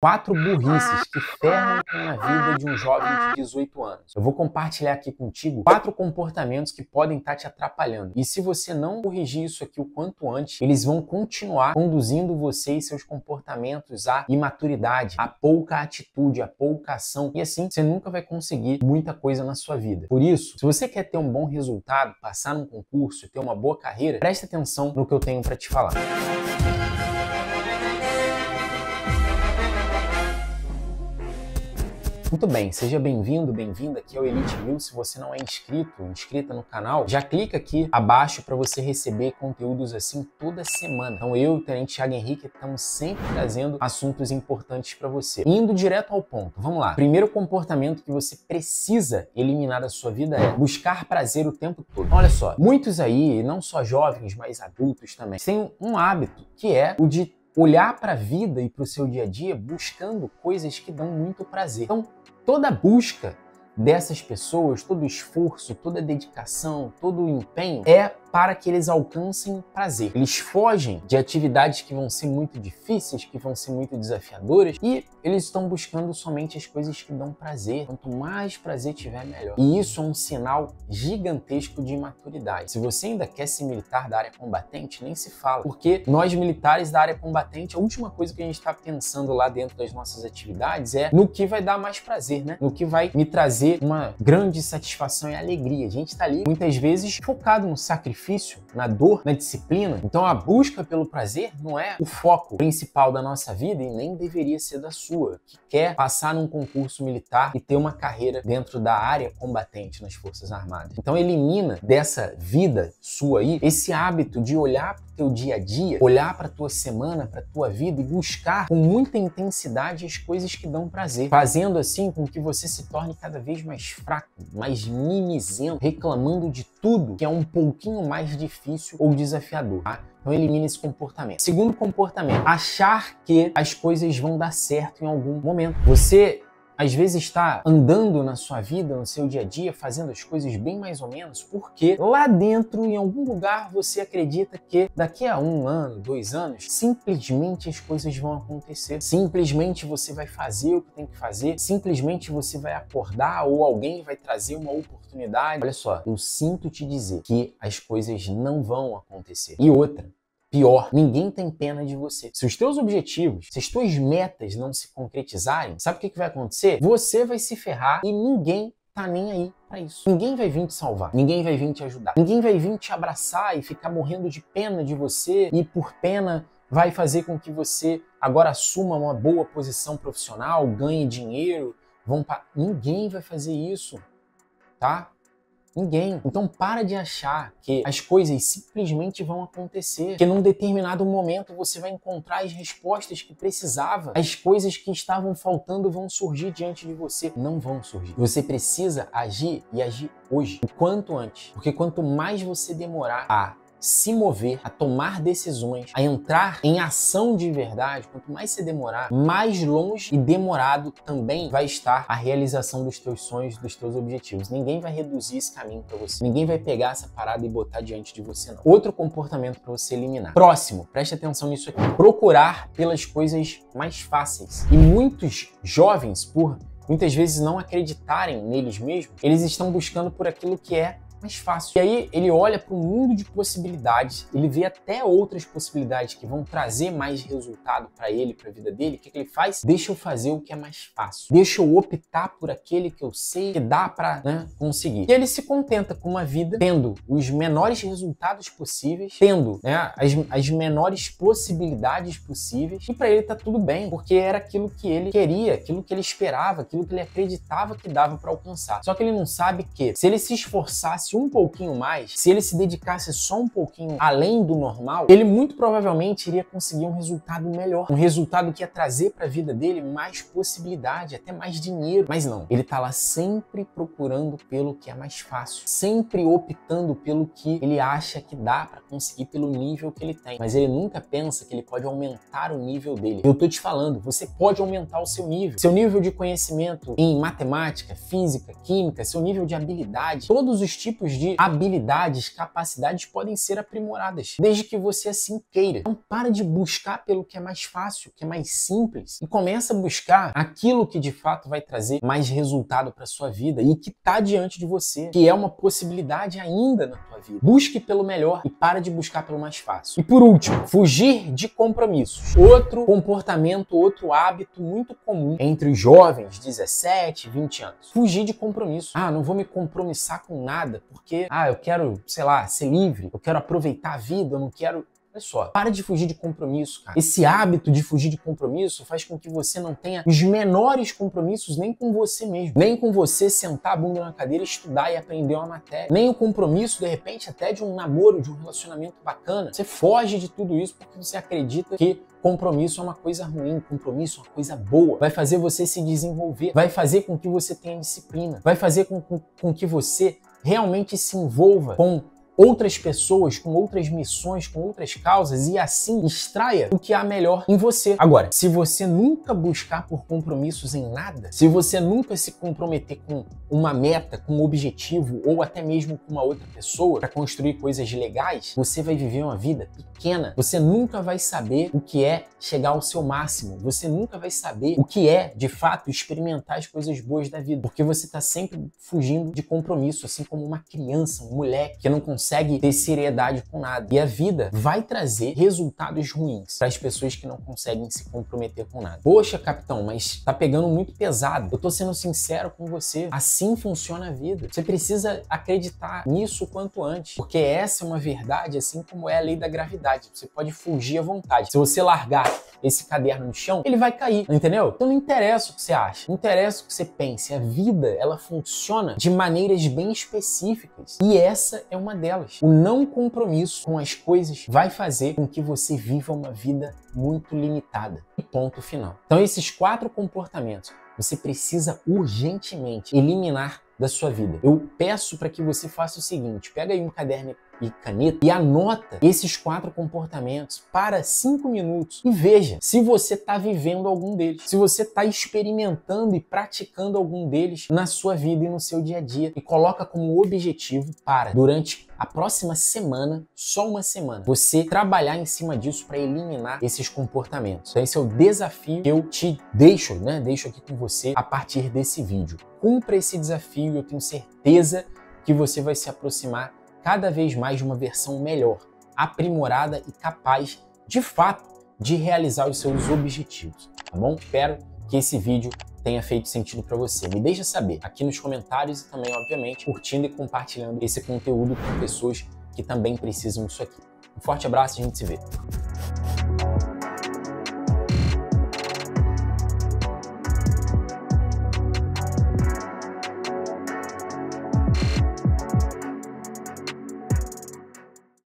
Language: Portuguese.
Quatro burrices que ferram com a vida de um jovem de 18 anos. Eu vou compartilhar aqui contigo quatro comportamentos que podem estar te atrapalhando. E se você não corrigir isso aqui o quanto antes, eles vão continuar conduzindo você e seus comportamentos à imaturidade, à pouca atitude, à pouca ação. E assim você nunca vai conseguir muita coisa na sua vida. Por isso, se você quer ter um bom resultado, passar num concurso, ter uma boa carreira, preste atenção no que eu tenho para te falar. Muito bem, seja bem-vindo, bem-vinda aqui ao Elite View. Se você não é inscrito, inscrita no canal, já clica aqui abaixo para você receber conteúdos assim toda semana. Então eu e o Tenente Thiago Henrique estamos sempre trazendo assuntos importantes para você. Indo direto ao ponto, vamos lá. Primeiro comportamento que você precisa eliminar da sua vida é buscar prazer o tempo todo. Olha só, muitos aí, não só jovens, mas adultos também, têm um hábito que é o de olhar para a vida e para o seu dia a dia buscando coisas que dão muito prazer. Então, toda busca dessas pessoas, todo o esforço, toda dedicação, todo o empenho é para que eles alcancem prazer. Eles fogem de atividades que vão ser muito difíceis, que vão ser muito desafiadoras e eles estão buscando somente as coisas que dão prazer. Quanto mais prazer tiver, melhor. E isso é um sinal gigantesco de imaturidade. Se você ainda quer ser militar da área combatente, nem se fala, porque nós militares da área combatente, a última coisa que a gente está pensando lá dentro das nossas atividades é no que vai dar mais prazer, né? No que vai me trazer uma grande satisfação e alegria. A gente está ali muitas vezes focado no sacrifício sacrifício, na dor, na disciplina. Então a busca pelo prazer não é o foco principal da nossa vida e nem deveria ser da sua, que quer passar num concurso militar e ter uma carreira dentro da área combatente nas Forças Armadas. Então elimina dessa vida sua aí esse hábito de olhar para o teu dia a dia, olhar para tua semana, para tua vida e buscar com muita intensidade as coisas que dão prazer, fazendo assim com que você se torne cada vez mais fraco, mais mimizento, reclamando de tudo que é um pouquinho mais difícil ou desafiador. Tá? Então elimine esse comportamento. Segundo comportamento, achar que as coisas vão dar certo em algum momento. Você às vezes está andando na sua vida, no seu dia a dia, fazendo as coisas bem mais ou menos, porque lá dentro, em algum lugar, você acredita que daqui a um ano, dois anos, simplesmente as coisas vão acontecer. Simplesmente você vai fazer o que tem que fazer, simplesmente você vai acordar ou alguém vai trazer uma oportunidade. Olha só, eu sinto te dizer que as coisas não vão acontecer. E outra, Pior, ninguém tem pena de você. Se os teus objetivos, se as tuas metas não se concretizarem, sabe o que, vai acontecer? Você vai se ferrar e ninguém tá nem aí para isso. Ninguém vai vir te salvar, ninguém vai vir te ajudar, ninguém vai vir te abraçar e ficar morrendo de pena de você e por pena vai fazer com que você agora assuma uma boa posição profissional, ganhe dinheiro, vão pa... ninguém vai fazer isso, tá? Ninguém. Então para de achar que as coisas simplesmente vão acontecer, que num determinado momento você vai encontrar as respostas que precisava, as coisas que estavam faltando vão surgir diante de você. Não vão surgir. Você precisa agir e agir hoje, o quanto antes. Porque quanto mais você demorar a se mover, a tomar decisões, a entrar em ação de verdade, quanto mais você demorar, mais longe e demorado também vai estar a realização dos teus sonhos, dos teus objetivos. Ninguém vai reduzir esse caminho para você. Ninguém vai pegar essa parada e botar diante de você, não. Outro comportamento para você eliminar. Próximo, preste atenção nisso aqui. Procurar pelas coisas mais fáceis. E muitos jovens, por muitas vezes não acreditarem neles mesmos, eles estão buscando por aquilo que é mais fácil. E aí ele olha para um mundo de possibilidades, ele vê até outras possibilidades que vão trazer mais resultado para ele, para a vida dele. O que, que, ele faz? Deixa eu fazer o que é mais fácil. Deixa eu optar por aquele que eu sei que dá para né, conseguir. E ele se contenta com uma vida tendo os menores resultados possíveis, tendo né, as, as menores possibilidades possíveis. E para ele tá tudo bem, porque era aquilo que ele queria, aquilo que ele esperava, aquilo que ele acreditava que dava para alcançar. Só que ele não sabe que se ele se esforçasse dedicasse um pouquinho mais, se ele se dedicasse só um pouquinho além do normal, ele muito provavelmente iria conseguir um resultado melhor, um resultado que ia trazer para a vida dele mais possibilidade, até mais dinheiro. Mas não, ele tá lá sempre procurando pelo que é mais fácil, sempre optando pelo que ele acha que dá para conseguir pelo nível que ele tem. Mas ele nunca pensa que ele pode aumentar o nível dele. Eu tô te falando, você pode aumentar o seu nível, seu nível de conhecimento em matemática, física, química, seu nível de habilidade, todos os tipos tipos de habilidades, capacidades podem ser aprimoradas, desde que você assim queira. Então para de buscar pelo que é mais fácil, que é mais simples e começa a buscar aquilo que de fato vai trazer mais resultado para sua vida e que está diante de você, que é uma possibilidade ainda na tua vida. Busque pelo melhor e para de buscar pelo mais fácil. E por último, fugir de compromissos. Outro comportamento, outro hábito muito comum entre os jovens, 17, 20 anos. Fugir de compromisso. Ah, não vou me compromissar com nada porque, ah, eu quero, sei lá, ser livre, eu quero aproveitar a vida, eu não quero Olha só, para de fugir de compromisso, cara. Esse hábito de fugir de compromisso faz com que você não tenha os menores compromissos nem com você mesmo, nem com você sentar a bunda na cadeira, estudar e aprender uma matéria, nem o compromisso, de repente, até de um namoro, de um relacionamento bacana. Você foge de tudo isso porque você acredita que Compromisso é uma coisa ruim, compromisso é uma coisa boa. Vai fazer você se desenvolver, vai fazer com que você tenha disciplina, vai fazer com, com, com que você realmente se envolva com outras pessoas, com outras missões, com outras causas e assim extraia o que há melhor em você. Agora, se você nunca buscar por compromissos em nada, se você nunca se comprometer com uma meta, com um objetivo ou até mesmo com uma outra pessoa para construir coisas legais, você vai viver uma vida pequena. Você nunca vai saber o que é chegar ao seu máximo. Você nunca vai saber o que é, de fato, experimentar as coisas boas da vida, porque você está sempre fugindo de compromisso, assim como uma criança, um moleque que não consegue consegue ter seriedade com nada. E a vida vai trazer resultados ruins para as pessoas que não conseguem se comprometer com nada. Poxa, capitão, mas tá pegando muito pesado. Eu tô sendo sincero com você. Assim funciona a vida. Você precisa acreditar nisso quanto antes, porque essa é uma verdade, assim como é a lei da gravidade. Você pode fugir à vontade. Se você largar esse caderno no chão, ele vai cair, entendeu? Então não interessa o que você acha, não interessa o que você pense. A vida, ela funciona de maneiras bem específicas. E essa é uma delas delas. O não compromisso com as coisas vai fazer com que você viva uma vida muito limitada. E ponto final. Então, esses quatro comportamentos você precisa urgentemente eliminar da sua vida. Eu peço para que você faça o seguinte: pega aí um caderno e caneta e anota esses quatro comportamentos para cinco minutos e veja se você está vivendo algum deles, se você está experimentando e praticando algum deles na sua vida e no seu dia a dia e coloca como objetivo para durante a próxima semana, só uma semana, você trabalhar em cima disso para eliminar esses comportamentos. Então, esse é o desafio que eu te deixo, né? Deixo aqui com você a partir desse vídeo. Cumpra esse desafio e eu tenho certeza que você vai se aproximar cada vez mais de uma versão melhor, aprimorada e capaz, de fato, de realizar os seus objetivos, tá bom? Espero que esse vídeo tenha feito sentido para você. Me deixa saber aqui nos comentários e também, obviamente, curtindo e compartilhando esse conteúdo com pessoas que também precisam disso aqui. Um forte abraço e a gente se vê.